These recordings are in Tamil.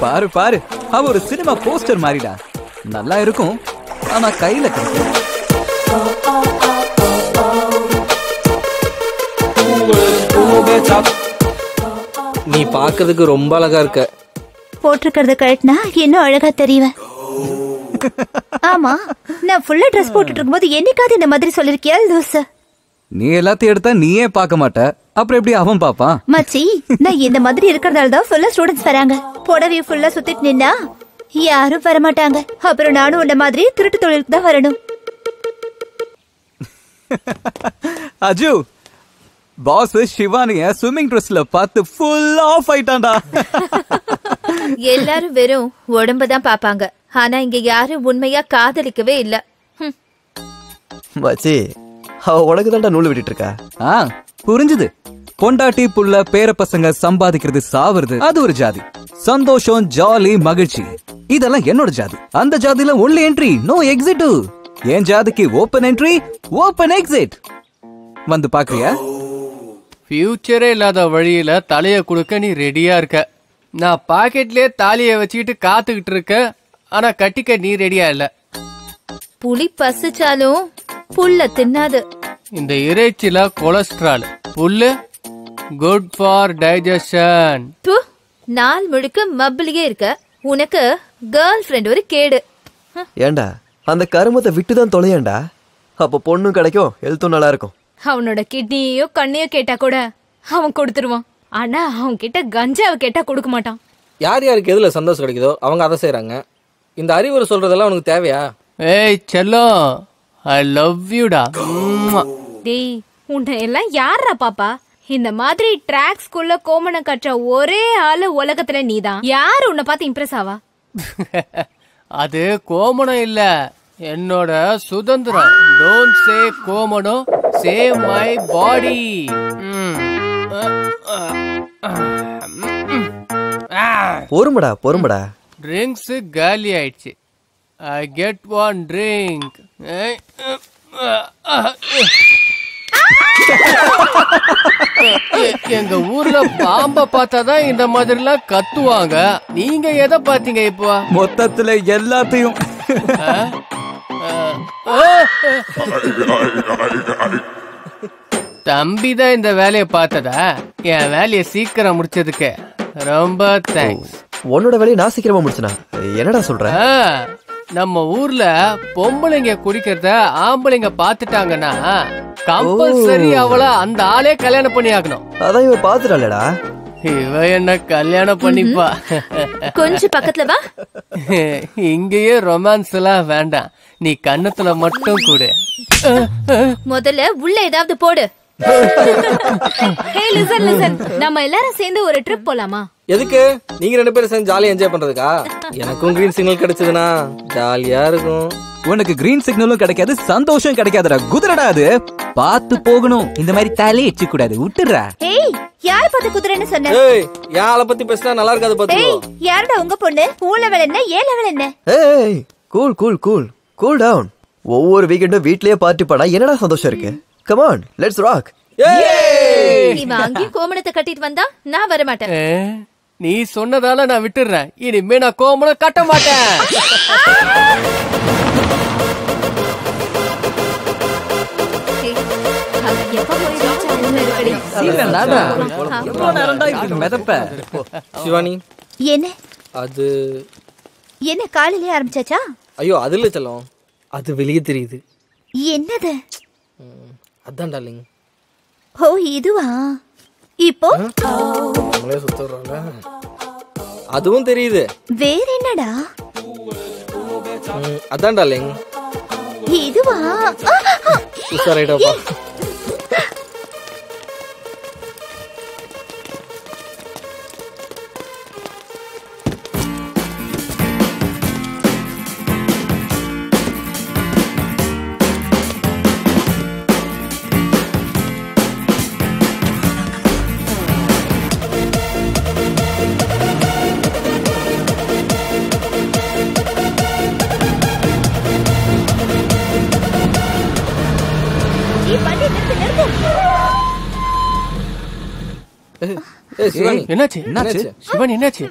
பாரு பாரு. அவ ஒரு சினிமா போஸ்டர் மாதிரிடா நல்லா இருக்கும் ஆனா கையில கிடைக்கும். நீ பார்க்கிறதுக்கு ரொம்ப அழகா இருக்க. போட்டிருக்கிறத கழட்டினா இன்னும் அழகா தெரியுவேன் ஆமா நான் ஃபுல்லா ட்ரெஸ் போட்டுட்டு இருக்கும்போது என்னைக்காவது இந்த மாதிரி சொல்லிருக்கியா லூசு? நீ எல்லாத்தையும் எடுத்தா நீயே பார்க்க மாட்ட. அப்புறம் எப்படி அவன் பாப்பான் மச்சி நான் இந்த மாதிரி இருக்கிறதால தான் ஃபுல்லா ஸ்டூடெண்ட்ஸ் வராங்க. புடவை ஃபுல்லா சுத்திட்டு நின்னா யாரும் வர மாட்டாங்க அப்புறம் நானும் உன்ன மாதிரி திருட்டு தொழிலுக்கு தான் வரணும். அஜு பாஸ் சிவானிய ஸ்விம்மிங் ட்ரெஸ்ல பார்த்து ஃபுல் ஆஃப் ஆயிட்டான்டா. எல்லாரும் வெறும் உடம்ப தான் பாப்பாங்க ஆனா இங்க யாரும் உண்மையா காதலிக்கவே இல்ல. மச்சி உனக்கு தான்டா நூல் விட்டுட்டு இருக்கா ஆ புரிஞ்சுது. பொண்டாட்டி புள்ள பேர பசங்க சம்பாதிக்கிறது சாவுறது அது ஒரு ஜாதி. சந்தோஷம் ஜாலி மகிழ்ச்சி. இதெல்லாம் என்னோட ஜாதி. அந்த ஜாதியில ஒன்லி என்ட்ரி நோ எக்ஸிட் என் ஜாதிக்கு ஓபன் என்ட்ரி ஓபன் எக்ஸிட் வந்து பாக்குறியா? ஃபியூச்சரே இல்லாத வழியில தலைய கொடுக்க நீ ரெடியா இருக்க. நான் பாக்கெட்லயே தாலிய வச்சுக்கிட்டு காத்துக்கிட்டு இருக்க ஆனா கட்டிக்க நீ ரெடியா இல்ல. புலி பசிச்சாலும் புல்ல தின்னாது. இந்த இறைச்சில கொலஸ்ட்ரால். புல்லு குட் ஃபார் டைஜஷன் நாள் முழுக்க மப்பிளியே இருக்க. உனக்கு கேர்ள் ஃப்ரெண்ட் ஒரு கேடு. ஏன்டா அந்த கருமத்தை விட்டு தான் தொலையேன்டா அப்போ பொண்ணும் கிடைக்கும் ஹெல்த்தும் நல்லா இருக்கும் அவனோட கிட்னியோ கண்ணையோ கேட்டா கூட அவன் கொடுத்துருவான். ஆனா அவன் கிட்ட கஞ்சாவை கேட்டா கொடுக்க மாட்டான். யார் யாருக்கு எதுல சந்தோஷம் கிடைக்குதோ அவங்க அதை செய்றாங்க. இந்த அறிவுரை சொல்றதெல்லாம் உனக்கு தேவையா? ஏய் செல்லம். ஐ லவ் யூடா டேய் உன்னை எல்லாம் யாரா பாப்பா? இந்த மாதிரி ட்ராக்ஸ்குள்ள கோமணம் கற்ற ஒரே ஆளு உலகத்துல நீதான். யாரு உன்னை பார்த்து இம்ப்ரெஸ் ஆவா? அது கோமணம் இல்ல. என்னோட சுதந்திரம். Don't say கோமணம். Say my. பாடி பொறுமடா பொறுமடா ட்ரிங்க்ஸ் காலி ஆயிடுச்சு. ஐ கெட் ஒன் ட்ரிங்க் எங்க ஊர்ல பாம்ப பார்த்தாதான் இந்த மாதிரிலாம் கத்துவாங்க. நீங்க எதை பாத்தீங்க இப்போ? மொத்தத்துல எல்லாத்தையும். தம்பி தான் இந்த வேலையை பார்த்ததா? என் வேலையை சீக்கிரம் முடிச்சதுக்கு ரொம்ப தேங்க்ஸ் உன்னோட வேலையை நான் சீக்கிரமா முடிச்சனா? என்னடா சொல்ற? நம்ம ஊர்ல பொம்பளைங்க குடிக்கிறத ஆம்பளைங்க பாத்துட்டாங்கன்னா கம்பல்சரி அவள அந்த ஆளே கல்யாணம் பண்ணி ஆகணும். அதான் இவன் பாத்துட்டாளடா. இவ என்ன கல்யாணம் பண்ணிப்பா? கொஞ்சம் பக்கத்துல வா. இங்கேயே ரொமான்ஸ் எல்லாம் வேண்டாம். நீ கன்னத்துல மட்டும் கூடு. முதல்ல உள்ள ஏதாவது போடு. ஹே லிசன் லிசன் நம்ம எல்லாரும் சேர்ந்து ஒரு ட்ரிப் போலாமா? எதுக்கு? நீங்க ரெண்டு பேரும் சேர்ந்து ஜாலியா என்ஜாய் பண்றதுக்கா? எனக்கும் கிரீன் சிக்னல் கிடைச்சதுன்னா ஜாலியா இருக்கும். உனக்கு கிரீன் சிக்னலும் கிடைக்காது சந்தோஷம் கிடைக்காதுடா. குதிரடா அது. பார்த்து போகணும். இந்த மாதிரி தாலே எச்சு கூடாது விட்டுறா ஏய் யார் பார்த்து குதிரைன்னு சொன்ன? ஏய் ஆளை பத்தி பேசினா நல்லா இருக்காது ஏய் பாத்துக்கோ யாருடா உங்க பொண்ணு? ஊ லெவல் என்ன? ஏ லெவல் என்ன? ஏய் cool cool cool cool down ஒவ்வொரு வீக்கெண்டும் வீட்லயே பார்ட்டி பண்ணா என்னடா சந்தோஷம் இருக்கு? கமான் லெட்ஸ் ராக் இவன் அங்கேயும் கோமணத்தை கட்டிட்டு வந்தா நான் வர மாட்டேன் நீ சொன்னதால நான் விட்டுடுறேன் இனிமே நான் கோமணம் கட்ட மாட்டேன். சிவானி. என்ன? அது என்ன காலையிலே ஆரம்பிச்சாச்சா? ஐயோ அது இல்ல செல்லம். அது வெளியே தெரியுது. என்னது? அதான் டார்லிங் ஓ இதுவா? இப்போ நம்மளே சுத்துறோம்ல. அதுவும் தெரியுது. வேற என்னடா அதான் டார்லிங் இதுவா? உஷாராயிட்டாப்பா என்னாச்சு? என்னாச்சு? சிவன் என்னாச்சு?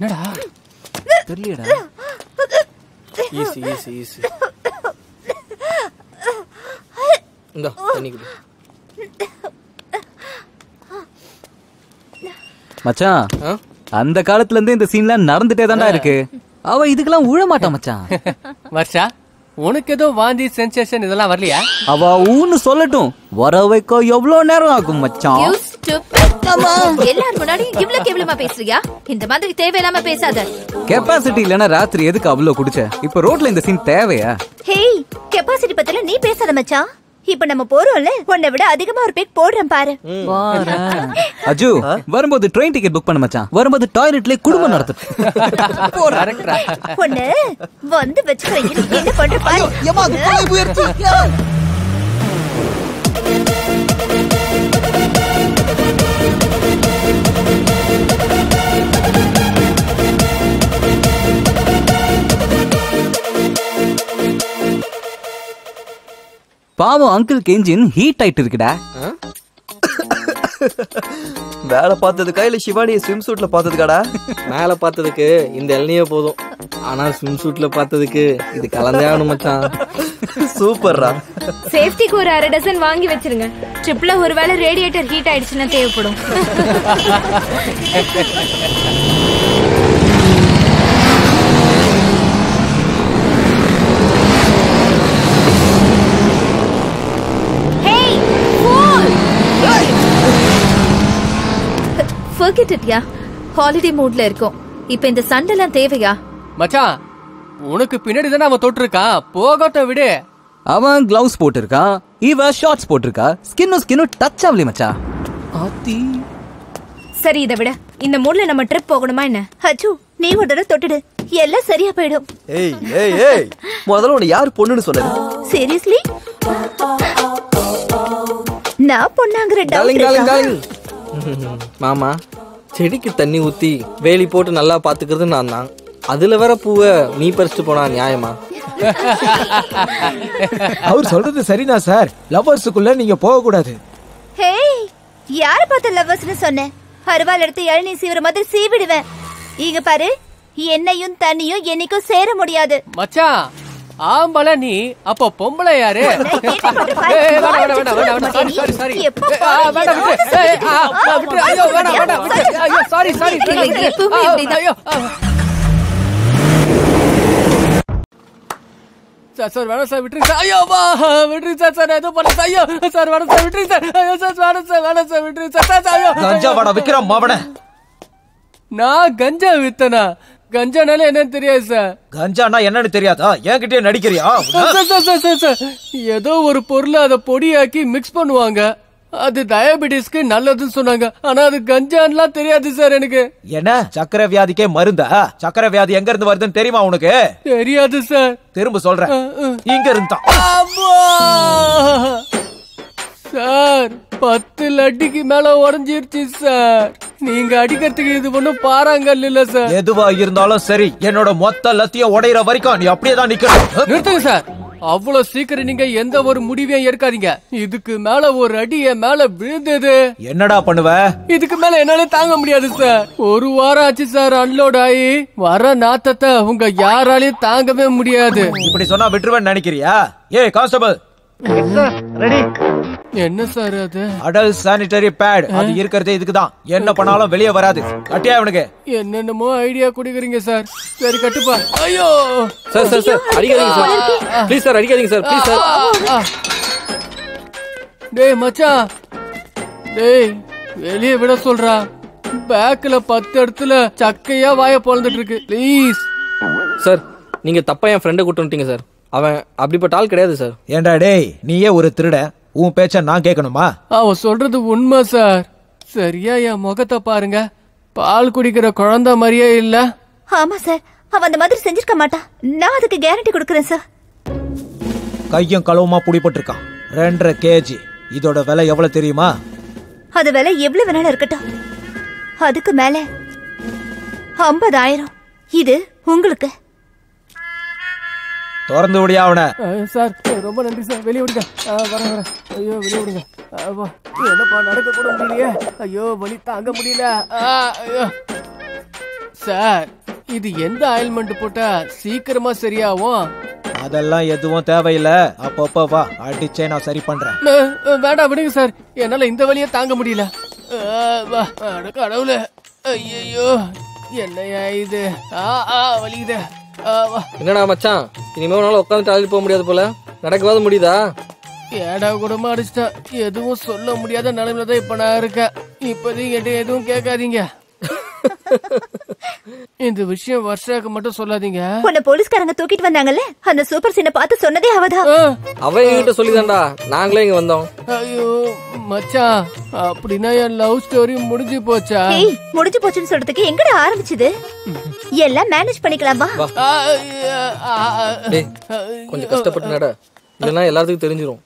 என்னடா? தெரியலடா. Easy easy easy. இந்த தண்ணி குடி. மச்சான்? அந்த காலத்துல இருந்து இந்த சீன்லாம் நடந்துட்டே தான்டா இருக்கு. அவ இதுக்கெல்லாம் உழ மாட்டான் மச்சான். வர்ஷா உனக்கு ஏதோ வாந்தி சென்சேஷன் இதெல்லாம் வரலையா? அவ ஊன்னு சொல்லட்டும். வர வைக்க எவ்வளவு நேரம் ஆகும் மச்சான்? You stupid. எல்லார் முன்னாடி இவ்ளோ கேவலமா பேசுறியா? இந்த மாதிரி தேவையில்லாம பேசாத. கெப்பாசிட்டி இல்லனா ராத்திரி எதுக்கு அவ்வளவு குடிச்ச? இப்ப ரோட்ல இந்த சீன் தேவையா? ஹேய் கெப்பாசிட்டி பத்தில நீ பேசாத மச்சான் இப்ப நம்ம போறோம்ல உன்னை விட அதிகமா ஒரு பேக் போடுறேன் பாரு. அஜு வரும்போது ட்ரெயின் டிக்கெட் புக் பண்ண மச்சான் வரும்போது டாய்லெட்லயே குடும்பம் நடத்து. கரெக்டா ஒண்ணு வந்து வச்சுக்கிறேன். என்ன பண்ற பாரு. பாவம் அங்கிள் கெஞ்சின் ஹீட் ஆயிட்டு இருக்குடா வேலை பார்த்ததுக்கா இல்ல சிவானிய ஸ்விம் சூட்ல பார்த்ததுக்காடா? மேல பார்த்ததுக்கு இந்த இளநியே போதும். ஆனா ஸ்விம் சூட்ல பார்த்ததுக்கு இது கலந்தே ஆகணும் மச்சான். சூப்பர்ரா. சேஃப்டிக்கு ஒரு அரை டசன் வாங்கி வச்சிருங்க. ட்ரிப்ல ஒருவேளை ரேடியேட்டர் ஹீட் ஆயிடுச்சுன்னா தேவைப்படும். Forget it, யா ஹாலிடே மூட்ல இருக்கோம். இப்ப இந்த சண்டைலாம் தேவையா? மச்சான் உனக்கு பின்னாடி தானே அவன் தொட்டிருக்கான் போகட்டும் விடு. அவன் கிளவுஸ் போட்டிருக்கான் இவ ஷார்ட்ஸ் போட்டிருக்கா? ஸ்கின்னும் ஸ்கின்னும் டச் ஆகலையே மச்சான். ஆத்தி. சரி இதை விட. இந்த மூட்ல நம்ம ட்ரிப் போகணுமா என்ன? அச்சு நீ ஒரு தடவை தொட்டுடு. எல்லாம் சரியா போயிடும். ஏய் ஏய் ஏய். முதல்ல உன்னை யார் பொண்ணுன்னு சொன்னது சீரியஸ்லி நான் பொண்ணாங்கிற டவுட் டார்லிங் மாமா செடிக்கு தண்ணி ஊத்தி வேலி போட்டு நல்லா பாத்துக்கிறது நான் தான் அதுல வர பூவை நீ பறிச்சுட்டு போனா நியாயமா? அவர் சொல்றது சரிதான் சார். லவ்வர்ஸுக்குள்ள நீங்க போக கூடாது ஹேய் யார பார்த்த லவ்வர்ஸ்னு சொன்னேன் அருவாள் எடுத்து இளநீ சீவுற மாதிரி சீவிடுவேன். இங்க பாரு என்னையும் தண்ணியும் என்னைக்கும் சேர முடியாது. மச்சான் ஆம்பளை நீ அப்போ பொம்பளை யாரு. சார். சார் வேணாம் சார் விட்டுருங்க சார். ஐயோ வா விட்டுருங்க சார் சார் எதுவும் பண்ணல சார். ஐயோ சார் வேணாம் சார் விட்டுருங்க சார். ஐயோ சார் வேணாம் சார் வேணாம் சார் விட்டுருங்க சார். சார் சார், ஐயோ கஞ்சா வாடா விக்ரம் மாவன. நான் கஞ்சா வித்தனா? கஞ்சானால என்னன்னு தெரியாது சார் கஞ்சானா என்னன்னு தெரியாதா? என்கிட்டயே நடிக்கிறியா. ஏதோ ஒரு பொருளை அதை பொடியாக்கி மிக்ஸ் பண்ணுவாங்க. அது டயபெட்டிஸ்க்கு நல்லதுன்னு சொன்னாங்க. ஆனா அது கஞ்சான்லாம் தெரியாது சார் எனக்கு. என்ன? சக்கரை வியாதிக்கே மருந்தா? சக்கரை வியாதி எங்க இருந்து வருதுன்னு தெரியுமா உனக்கு? தெரியாது சார் திரும்ப சொல்றேன். இங்க! சார் பத்து லட்டிக்கு மேல உடஞ்சிருச்சு சார். நீங்க அடிக்கிறதுக்கு இது ஒண்ணும் பாறாங்கல் இல்ல சார். எதுவா இருந்தாலும் சரி என்னோட மொத்த லத்தியம் உடையிற வரைக்கும் நீ அப்படியே தான் நிக்கணும். நிறுத்துங்க சார். அவ்வளவு சீக்கிரம் நீங்க எந்த ஒரு முடிவையும் எடுக்காதீங்க. இதுக்கு மேல ஒரு அடி என் மேல விழுந்தது. என்னடா பண்ணுவ? இதுக்கு மேல என்னால தாங்க முடியாது சார். ஒரு வாரம் ஆச்சு சார் அன்லோட் ஆகி வர நாத்தத்தை உங்க யாராலையும் தாங்கவே முடியாது. இப்படி சொன்னா விட்டுருவேன்னு நினைக்கிறியா? ஏய் கான்ஸ்டபிள் என்ன சார் அது? அடல் சானிட்டரி பேட் அது இருக்கிறதே இதுக்குதான். என்ன பண்ணாலும் வெளியே வராது. கட்டியா இவனுக்கு என்னென்னமோ ஐடியா குடிக்கிறீங்க சார். சரி கட்டுப்பா. ஐயோ! சார் சார் சார் அடிக்காதீங்க சார். ப்ளீஸ் சார் அடிக்காதீங்க சார். Please sir. ஆ. டேய் மச்சான் டேய் வெளியே விட சொல்றா. பேக்ல பத்து இடத்துல சக்கையா வாய பொழந்துட்டு இருக்கு ப்ளீஸ் சார் நீங்க தப்பா என் ஃப்ரெண்டை கூட்டு வந்துட்டீங்க சார். அவன் அப்படிப்பட்ட ஆள் கிடையாது சார். ஏண்டா டேய் நீயே ஒரு திருட. உன் பேச்ச நான் கேட்கணுமா? அவன் சொல்றது உண்மை சார். சரியா என் முகத்தை பாருங்க. பால் குடிக்கிற குழந்தை மாதிரியே இல்ல. ஆமா சார். அவன் அந்த மாதிரி செஞ்சிருக்க மாட்டான் நான் அதுக்கு கேரண்டி கொடுக்கறேன் சார். கையும் களவுமா புடிபட்டிருக்கான் ரெண்டரை கேஜி இதோட விலை எவ்வளவு தெரியுமா? அது விலை எவ்வளவு வேணாலும் இருக்கட்டும். அதுக்கு மேல ஐம்பதாயிரம். இது உங்களுக்கு. திறந்து விடியா அவன சார் ரொம்ப நன்றி சார். வெளியே விடுங்க வரேன் வரேன். ஐயோ வெளியே விடுங்க. என்னப்பா நடக்க கூட முடியலையே. ஐயோ வலி தாங்க முடியல. ஐயோ. சார் இது எந்த ஆயில்மெண்ட் போட்டா சீக்கிரமா சரியாகும்? அதெல்லாம் எதுவும் தேவையில்ல. அப்பப்போ வா அடிச்சே நான் சரி பண்றேன். வேண்டாம் விடுங்க சார். என்னால இந்த வழியை தாங்க முடியல. கடவுளே. ஐயோ என்னையா இது? ஆ ஆ வலிக்குது. ஆ, வா. என்னடா மச்சான்? இனிமே உன்னால உட்காந்து டாய்லெட் போக முடியாது போல. நடக்கவாது முடியுதா? ஏடா கூடமா அடிச்சிட்டேன் எதுவும் சொல்ல முடியாத நிலைமையில தான் இப்ப நான் இருக்கேன். இப்போதைக்கு என்கிட்ட எதுவும் கேட்காதீங்க. இந்த விஷயம் வருஷாக்கு மட்டும் சொல்லாதீங்க. உன்னை போலீஸ்காரங்க தூக்கிட்டு வந்தாங்கல்ல? அந்த சூப்பர் சீனை பார்த்து சொன்னதே அவதான் அவன் என்கிட்ட சொல்லிதான்டா. நாங்களே இங்க வந்தோம். ஐயோ மச்சான் அப்படின்னா என் லவ் ஸ்டோரி முடிஞ்சு போச்சா? ஏய் முடிஞ்சு போச்சுன்னு சொல்றதுக்கு எங்கடா ஆரம்பிச்சது? எல்லாம் மேனேஜ் பண்ணிக்கலாம்? டேய் கொஞ்சம் கஷ்டப்பட்டு நட. இல்லைன்னா எல்லாத்துக்கும் தெரிஞ்சிரும்.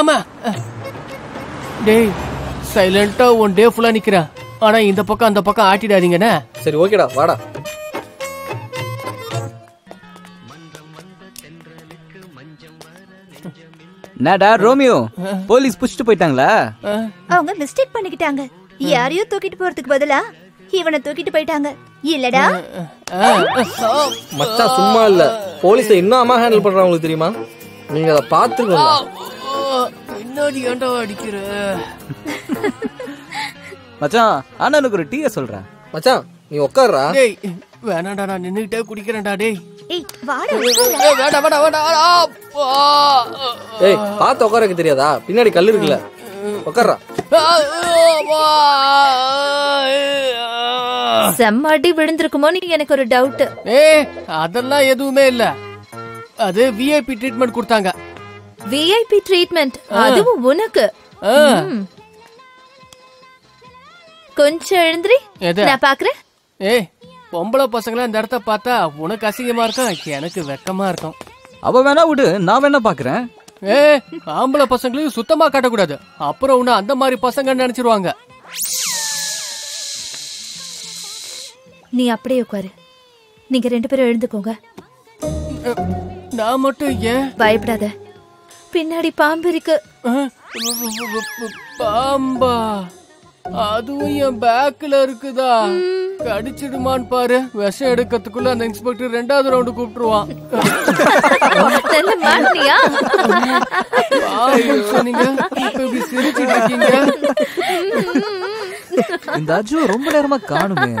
ஆமா டேய் சைலண்டா ஒன் டே ஃபுல்லா நிக்கிறேன் ஆனா இந்த பக்கம் அந்த பக்கம் ஆட்டிடாதீங்கண்ணே சரி ஓகேடா வாடா. என்னடா ரோமியோ? போலீஸ் புடிச்சிட்டு போயிட்டாங்களா? அவங்க மிஸ்டேக் பண்ணிக்கிட்டாங்க. யாரையோ தூக்கிட்டு போறதுக்கு பதிலா இவனை தூக்கிட்டு போயிட்டாங்க. இல்லடா. மச்சான் சும்மா இல்ல. போலீஸ இன்னும் அம்மா ஹேண்டில் பண்றாங்க உங்களுக்கு தெரியுமா? நீங்க அதை பாத்துருக்கோம் பின்னாடி ஏன்டா அடிக்கிற? மச்சான் அண்ணனுக்கு ஒரு டீய சொல்றேன். மச்சான் நீ உட்கார்றா டேய் வேணாடா நான் நின்னுகிட்டே குடிக்கிறேன்டா டேய். ஏய் வாடா. ஏய், அப்பா. ஏய் பார்த்து உட்காரக்கு தெரியாதா? பின்னாடி கல் இருக்குல்ல. உட்கார்றா ஆ, அப்பா. செம்ம அடி விழுந்திருக்குமோன்னு எனக்கு ஒரு டவுட் ஏய் அதெல்லாம் எதுவுமே இல்ல. அது விஐபி ட்ரீட்மெண்ட் கொடுத்தாங்க. விஐபி ட்ரீட்மெண்ட் அதுவும் உனக்கு. கொஞ்சம் எழுந்திரி. எது? நான் பாக்குறேன் ஏய் பொம்பளை பசங்கள இந்த இடத்த பார்த்தா உனக்கு அசிங்கமா இருக்கும் எனக்கு வெக்கமா இருக்கும். அவ வேணா விடு நான் வேணா பாக்குறேன் ஏ ஆம்பளை பசங்களையும் சுத்தமா காட்டக்கூடாது. அப்புறம் உன்னை அந்த மாதிரி பசங்க நினைச்சிருவாங்க. நீ அப்படியே உட்காரு. நீங்க ரெண்டு பேரும் எழுந்துக்கோங்க. நான் மட்டும் ஏன்? பயப்படாத. பின்னாடி பாம்பு இருக்கு. பாம்பா. அதுவும் என் பேக்ல இருக்குதா? கடிச்சிடுமான்னு பாரு. விஷம் எடுக்கிறதுக்குள்ள அந்த இன்ஸ்பெக்டர் ரெண்டாவது ரவுண்டு கூப்பிட்டுருவான். சொன்னீங்க சிரிச்சிட்டு இருக்கீங்க. இந்த அஜு ரொம்ப நேரமா காணுமே.